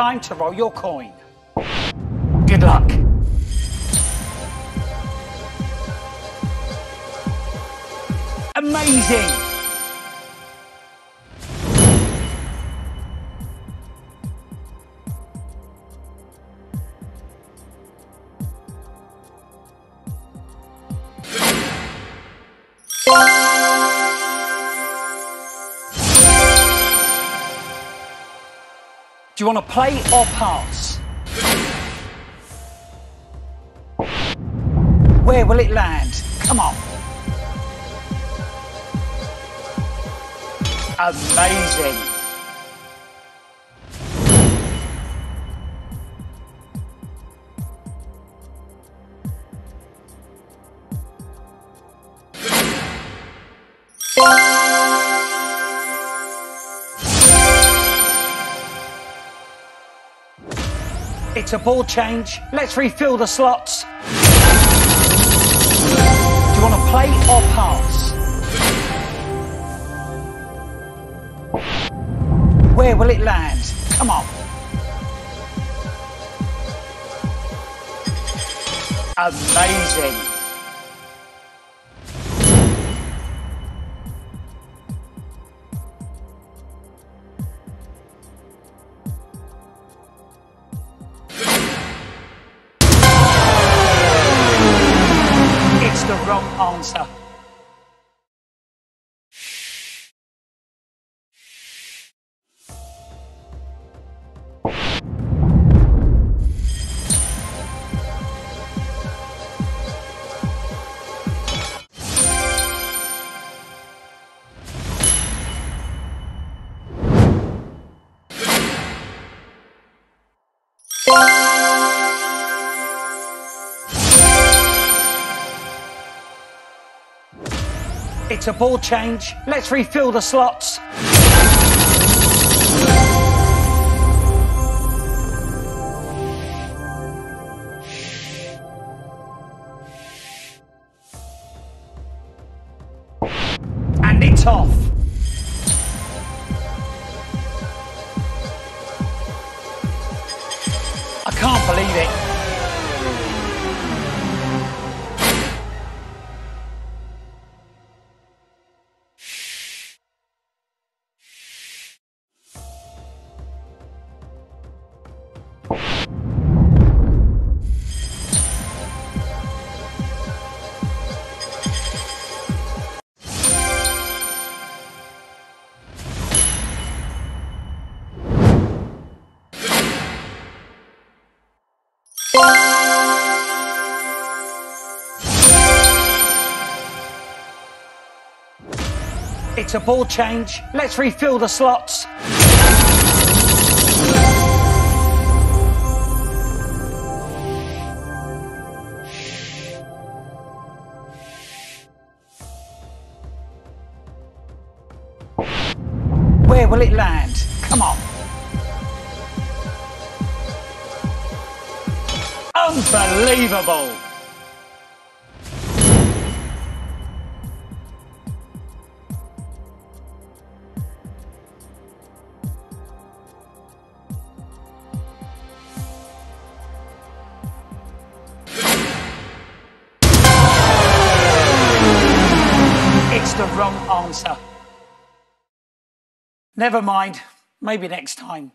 time to roll your coin. Good luck. Amazing! Do you want to play or pass? Where will it land? Come on. Amazing. It's a ball change. Let's refill the slots. Do you want to play or pass? Where will it land? Come on. Amazing. The wrong answer. It's a ball change. Let's refill the slots. And it's off. A ball change. Let's refill the slots. Where will it land? Come on. Unbelievable. The wrong answer. Never mind. Maybe next time.